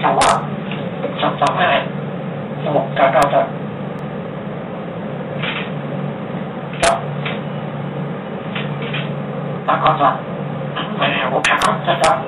讲话，讲讲话，怎么搞搞的？讲，搞搞的，哎呀，我讲讲讲。